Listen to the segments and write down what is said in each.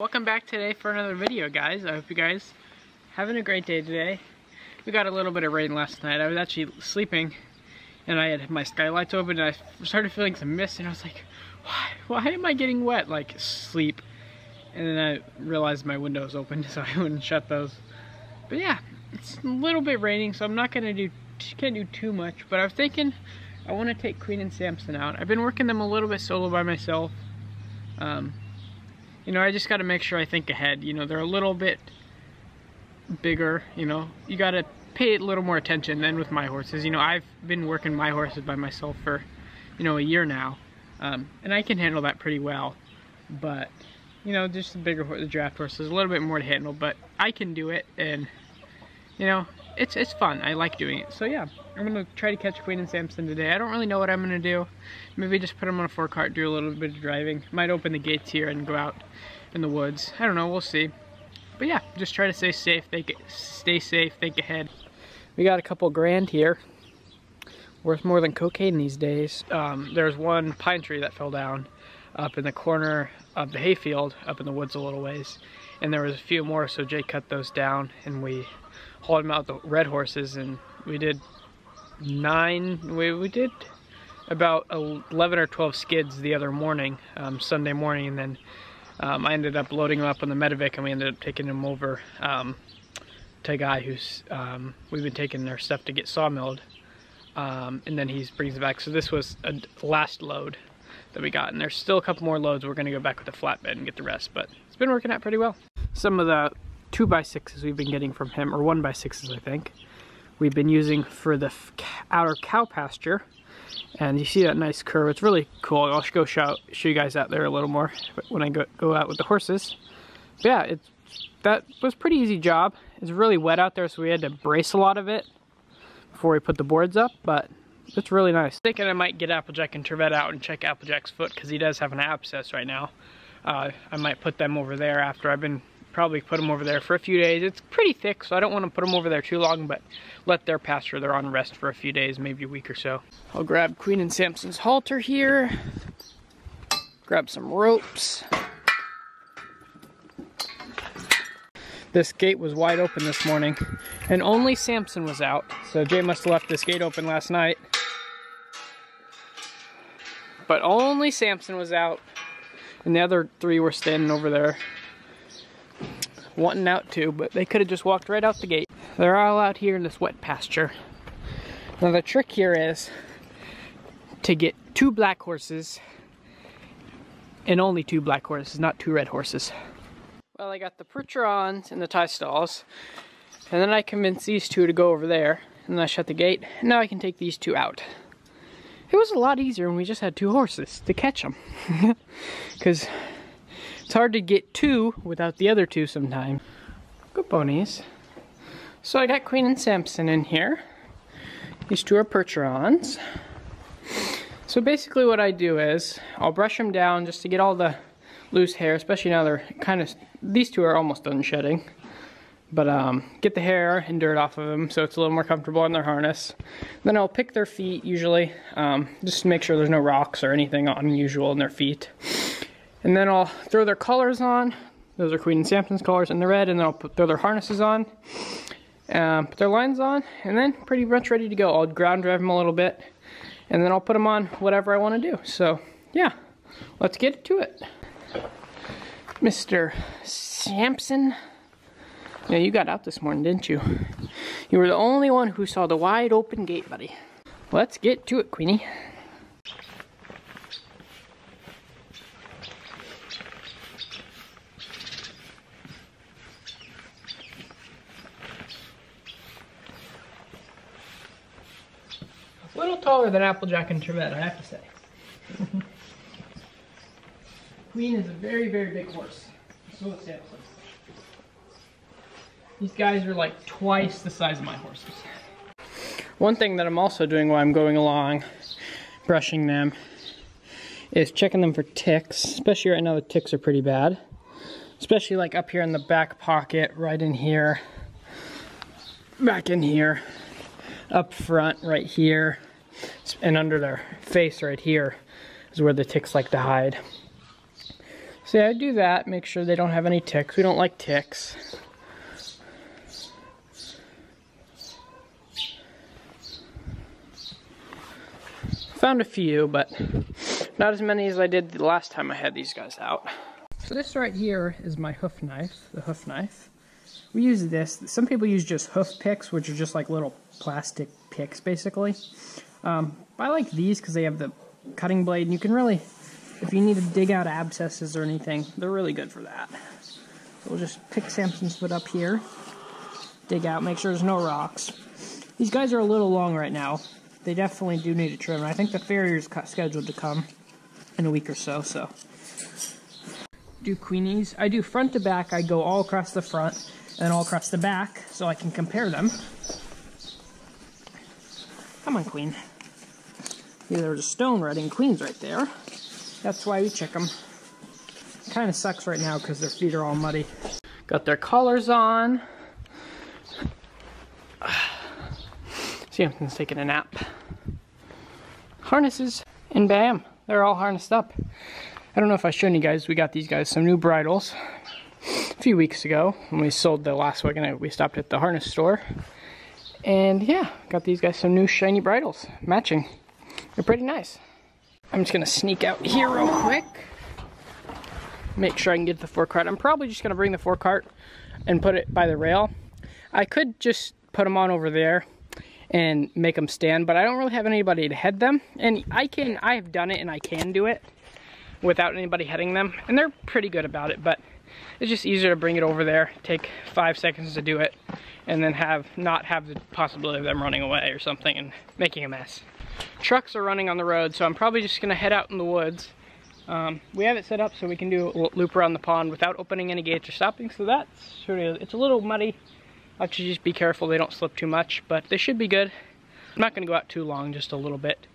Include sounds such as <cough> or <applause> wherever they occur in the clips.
Welcome back today for another video guys. I hope you guys having a great day today. We got a little bit of rain last night. I was actually sleeping and I had my skylights open and I started feeling some mist and I was like, why, why am I getting wet? Like sleep. And then I realized my windows open <laughs> so I wouldn't shut those. But yeah, it's a little bit raining so I'm not gonna do, can't do too much. But I was thinking I want to take Queen and Sampson out. I've been working them a little bit solo by myself. Um, you know, I just got to make sure I think ahead. You know, they're a little bit bigger, you know. You got to pay a little more attention than with my horses. You know, I've been working my horses by myself for, you know, a year now. Um, and I can handle that pretty well. But, you know, just the bigger horse, the draft horses, a little bit more to handle. But I can do it and, you know, it's, it's fun. I like doing it. So yeah, I'm to try to catch Queen and Sampson today. I don't really know what I'm to do. Maybe just put them on a forecart, do a little bit of driving. Might open the gates here and go out in the woods. I don't know, we'll see. But yeah, just try to stay safe, think, stay safe, think ahead. We got a couple grand here. Worth more than cocaine these days. Um, there's one pine tree that fell down up in the corner of the hayfield, up in the woods a little ways. And there was a few more, so Jay cut those down and we hauled them out the red horses and we did nine, we, we did about 11 or 12 skids the other morning, um, Sunday morning, and then um, I ended up loading them up on the medevac and we ended up taking them over um, to a guy who's, um, we've been taking their stuff to get sawmilled, um, and then he brings it back. So this was a last load that we got, and there's still a couple more loads. We're gonna go back with the flatbed and get the rest, but it's been working out pretty well. Some of the two by sixes we've been getting from him, or one by sixes I think, we've been using for the outer cow pasture. And you see that nice curve, it's really cool. I'll go show, show you guys out there a little more when I go, go out with the horses. But yeah, it's, that was pretty easy job. It's really wet out there, so we had to brace a lot of it before we put the boards up, but it's really nice. Thinking I might get Applejack and Trevette out and check Applejack's foot because he does have an abscess right now. Uh, I might put them over there after I've been probably put them over there for a few days. It's pretty thick, so I don't want to put them over there too long, but let their pasture, they're on rest for a few days, maybe a week or so. I'll grab Queen and Sampson's halter here, grab some ropes. This gate was wide open this morning, and only Sampson was out, so Jay must have left this gate open last night. But only Sampson was out, and the other three were standing over there wanting out too, but they could have just walked right out the gate. They're all out here in this wet pasture. Now the trick here is to get two black horses and only two black horses, not two red horses. Well, I got the Percherons in the tie stalls, and then I convinced these two to go over there, and then I shut the gate, and now I can take these two out. It was a lot easier when we just had two horses to catch them. Because <laughs> it's hard to get two without the other two sometimes. Good ponies. So I got Queen and Sampson in here. These two are Percherons. So basically what I do is, I'll brush them down just to get all the loose hair, especially now they're kind of, these two are almost done shedding. But um, get the hair and dirt off of them so it's a little more comfortable in their harness. Then I'll pick their feet usually, um, just to make sure there's no rocks or anything unusual in their feet. And then I'll throw their collars on. Those are Queen and Sampson's collars in the red. And then I'll put, throw their harnesses on. Um, put their lines on. And then pretty much ready to go. I'll ground drive them a little bit. And then I'll put them on whatever I want to do. So, yeah. Let's get to it. Mr. Sampson. Yeah, you got out this morning, didn't you? You were the only one who saw the wide open gate, buddy. Let's get to it, Queenie. A little taller than Applejack and Trevette, I have to say. <laughs> Queen is a very, very big horse. So is Sampson. These guys are like twice the size of my horses. One thing that I'm also doing while I'm going along, brushing them, is checking them for ticks. Especially right now the ticks are pretty bad. Especially like up here in the back pocket, right in here, back in here up front right here and under their face right here is where the ticks like to hide. So yeah, I do that, make sure they don't have any ticks. We don't like ticks. Found a few, but not as many as I did the last time I had these guys out. So this right here is my hoof knife, the hoof knife. We use this. Some people use just hoof picks, which are just like little plastic picks, basically. Um, I like these because they have the cutting blade, and you can really, if you need to dig out abscesses or anything, they're really good for that. So we'll just pick Sampson's foot up here, dig out, make sure there's no rocks. These guys are a little long right now. They definitely do need a trim. I think the farrier's scheduled to come in a week or so, so. Do queenies. I do front to back. I go all across the front and all across the back so I can compare them. Come on, queen. Yeah, there's a stone redding queens right there. That's why we check them. Kind of sucks right now because their feet are all muddy. Got their collars on. <sighs> Sampson's taking a nap. Harnesses, and bam, they're all harnessed up. I don't know if I showed you guys, we got these guys some new bridles a few weeks ago when we sold the last wagon. Uh, we stopped at the harness store. And yeah, got these guys some new shiny bridles, matching. They're pretty nice. I'm just gonna sneak out here real quick. Make sure I can get the forecart. I'm probably just gonna bring the forecart and put it by the rail. I could just put them on over there and make them stand, but I don't really have anybody to head them. And I can, I have done it and I can do it without anybody heading them. And they're pretty good about it, but it's just easier to bring it over there, take five seconds to do it, and then have not have the possibility of them running away or something and making a mess. Trucks are running on the road, so I'm probably just gonna head out in the woods. Um, we have it set up so we can do a loop around the pond without opening any gates or stopping, so that's sort of, it's a little muddy, I have to just be careful they don't slip too much, but they should be good. I'm not gonna go out too long, just a little bit.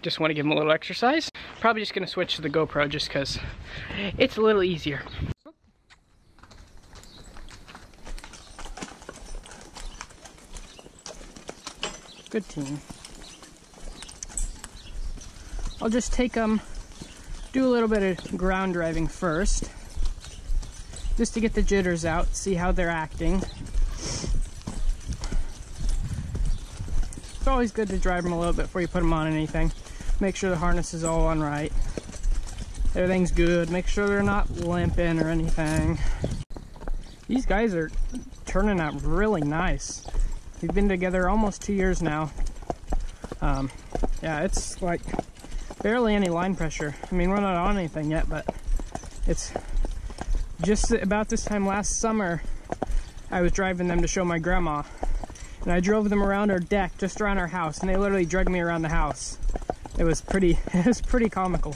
Just wanna give them a little exercise. Probably just gonna switch to the GoPro just cause it's a little easier. Good team. I'll just take them, do a little bit of ground driving first, just to get the jitters out, see how they're acting. Always good to drive them a little bit before you put them on anything. Make sure the harness is all on right. Everything's good. Make sure they're not limping or anything. These guys are turning out really nice. We've been together almost two years now. Um, yeah, it's like barely any line pressure. I mean, we're not on anything yet, but it's just about this time last summer, I was driving them to show my grandma and I drove them around our deck, just around our house, and they literally dragged me around the house. It was pretty, <laughs> it was pretty comical,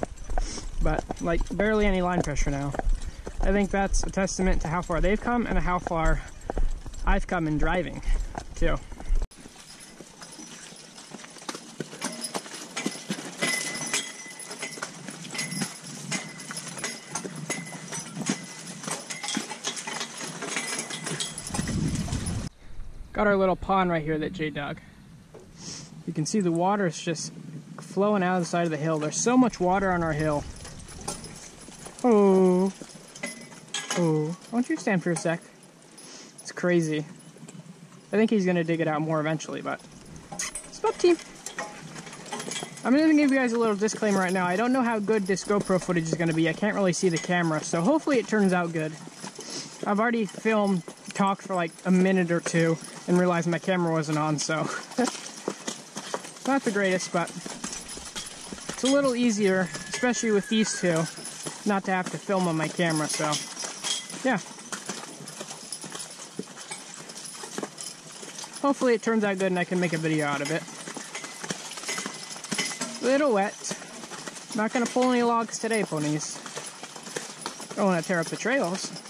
but like barely any line pressure now. I think that's a testament to how far they've come and how far I've come in driving, too. Got our little pond right here that Jay dug. You can see the water is just flowing out of the side of the hill. There's so much water on our hill. Oh. Oh. Why don't you stand for a sec? It's crazy. I think he's to dig it out more eventually, but... Stop, team! I'm to give you guys a little disclaimer right now. I don't know how good this GoPro footage is to be. I can't really see the camera, so hopefully it turns out good. I've already filmed, talked for like a minute or two, and realized my camera wasn't on, so <laughs> not the greatest, but it's a little easier, especially with these two, not to have to film on my camera, so yeah. Hopefully it turns out good and I can make a video out of it. Little wet. Not gonna pull any logs today, ponies. Don't wanna tear up the trails.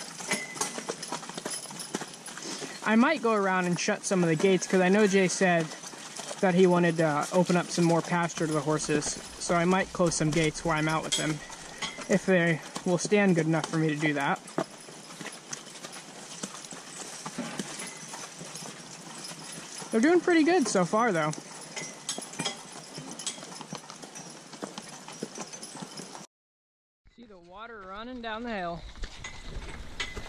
I might go around and shut some of the gates because I know Jay said that he wanted to open up some more pasture to the horses. So I might close some gates where I'm out with them if they will stand good enough for me to do that. They're doing pretty good so far though. See the water running down the hill.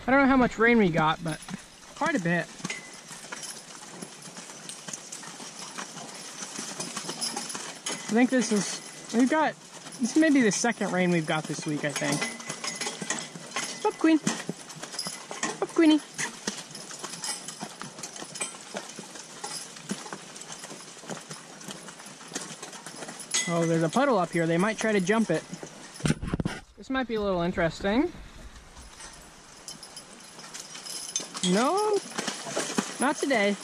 I don't know how much rain we got, but quite a bit. I think this is, we've got, this may be the second rain we've got this week, I think. Up, Queen. Up, Queenie. Oh, there's a puddle up here. They might try to jump it. This might be a little interesting. No, not today.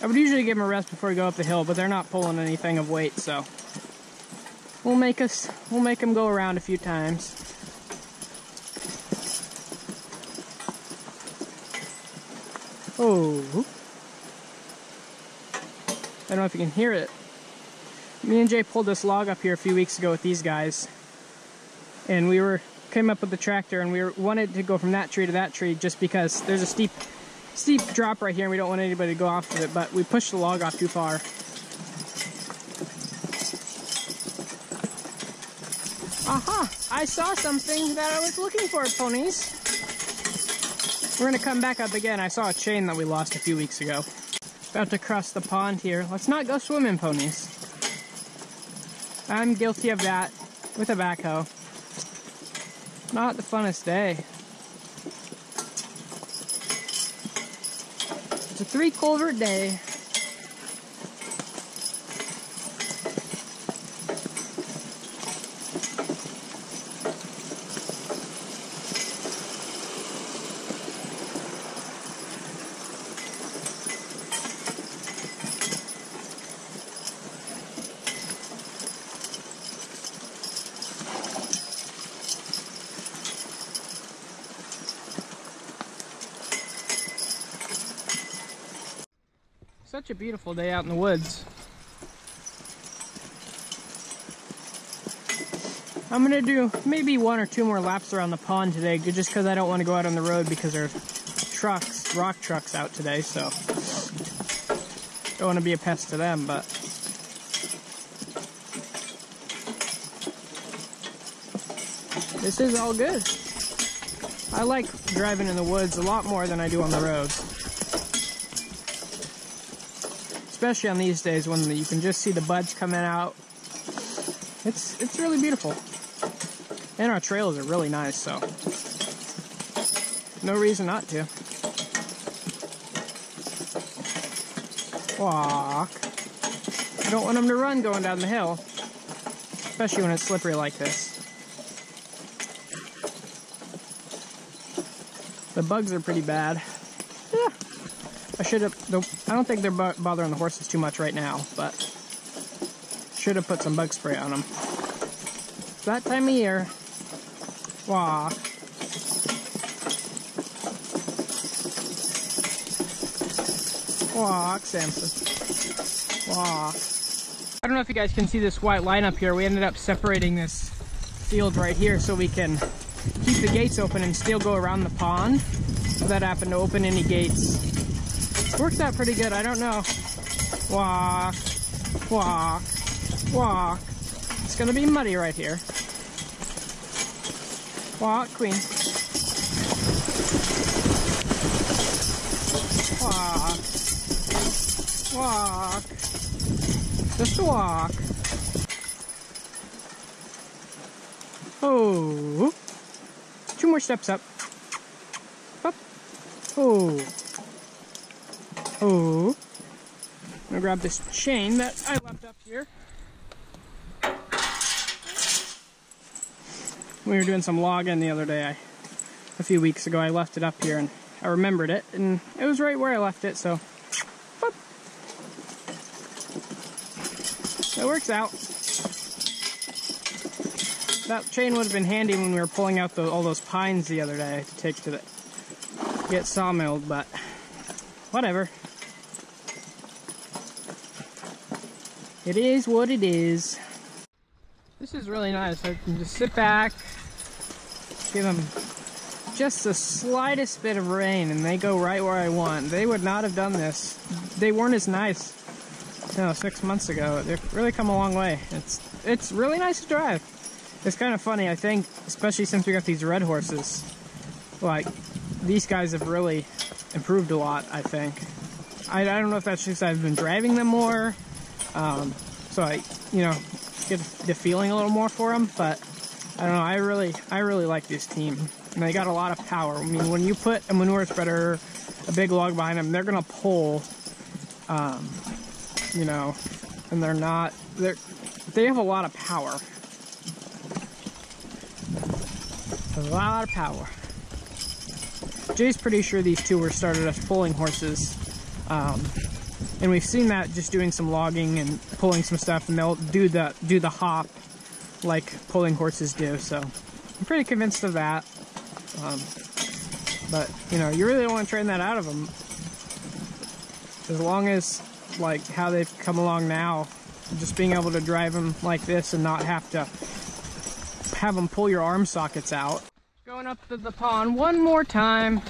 I would usually give them a rest before we go up the hill, but they're not pulling anything of weight, so we'll make us we'll make them go around a few times. Oh. I don't know if you can hear it. Me and Jay pulled this log up here a few weeks ago with these guys. And we were came up with the tractor and we wanted to go from that tree to that tree just because there's a steep steep drop right here and we don't want anybody to go off of it, but we pushed the log off too far. Aha! I saw something that I was looking for, ponies. We're gonna come back up again. I saw a chain that we lost a few weeks ago. About to cross the pond here. Let's not go swimming, ponies. I'm guilty of that with a backhoe. Not the funnest day. It's a three culvert day. Such a beautiful day out in the woods. I'm gonna do maybe one or two more laps around the pond today just because I don't want to go out on the road because there's trucks, rock trucks out today, so don't want to be a pest to them, but this is all good. I like driving in the woods a lot more than I do on the road. Especially on these days when you can just see the buds coming out. It's it's really beautiful. And our trails are really nice, so no reason not to. Walk. I don't want them to run going down the hill, especially when it's slippery like this. The bugs are pretty bad. I should have, I don't think they're bothering the horses too much right now, but should have put some bug spray on them. It's that time of year. Walk. Walk, Sampson. Walk. I don't know if you guys can see this white line up here. We ended up separating this field right here so we can keep the gates open and still go around the pond without having to open any gates Worked out pretty good, I don't know. Walk, walk, walk. It's gonna be muddy right here. Walk, queen. Walk. Walk. Just walk. Oh, two more steps up. Up. Oh. Oh. I'm gonna grab this chain that I left up here. We were doing some logging the other day. I, a few weeks ago, I left it up here and I remembered it, and it was right where I left it, so whoop. it works out. That chain would have been handy when we were pulling out the, all those pines the other day to take to the get sawmilled, but whatever. It is what it is. This is really nice. I can just sit back, give them just the slightest bit of rein and they go right where I want. They would not have done this. They weren't as nice, you know, six months ago. They've really come a long way. It's, it's really nice to drive. It's kind of funny, I think, especially since we got these red horses. Like, these guys have really improved a lot, I think. I, I don't know if that's just I've been driving them more, um, so I, you know, get the feeling a little more for them. But I don't know. I really, I really like this team, and they got a lot of power. I mean, when you put a manure spreader, a big log behind them, they're gonna pull. Um, you know, and they're not. They're they have a lot of power. A lot of power. Jay's pretty sure these two were started as pulling horses. Um, and we've seen that just doing some logging and pulling some stuff and they'll do the do the hop like pulling horses do so I'm pretty convinced of that. Um, but you know you really don't want to train that out of them as long as like how they've come along now just being able to drive them like this and not have to have them pull your arm sockets out. Going up to the pond one more time.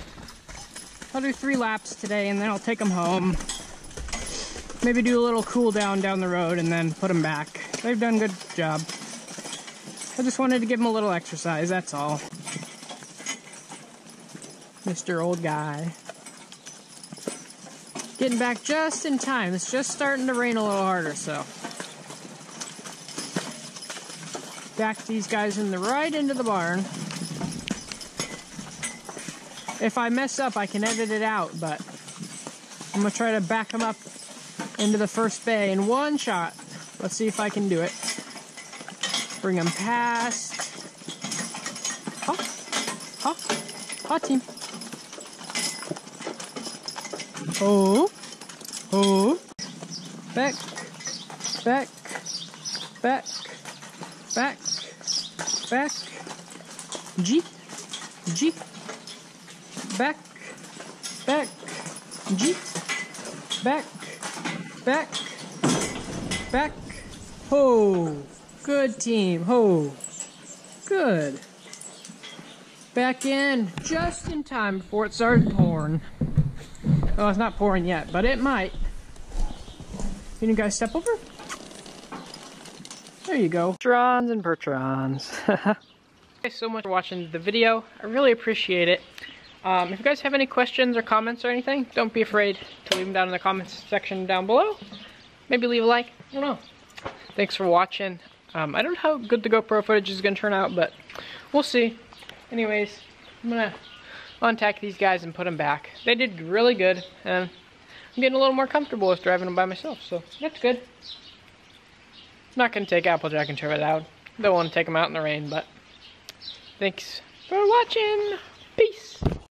I'll do three laps today and then I'll take them home. Maybe do a little cool down down the road and then put them back. They've done a good job. I just wanted to give them a little exercise, that's all. Mr. Old Guy. Getting back just in time. It's just starting to rain a little harder, so. Back these guys in the right into the barn. If I mess up, I can edit it out, but I'm gonna try to back them up into the first bay in one shot. Let's see if I can do it. Bring them past. Huh? Huh? Hot team. Oh. Oh. Back. Back. Back. Back. Back. G. G back, back, G, back, back, back, ho, good team, ho, good. Back in just in time before it started pouring. Oh, it's not pouring yet, but it might. Can you guys step over? There you go. Trons and Bertrons. <laughs> Thanks so much for watching the video. I really appreciate it. Um, if you guys have any questions or comments or anything, don't be afraid to leave them down in the comments section down below. Maybe leave a like, I don't know. Thanks for watching. Um, I don't know how good the GoPro footage is going to turn out, but we'll see. Anyways, I'm to untack these guys and put them back. They did really good, and I'm getting a little more comfortable with driving them by myself, so that's good. I'm not going to take Applejack and Trevor out. Don't want to take them out in the rain, but thanks for watching.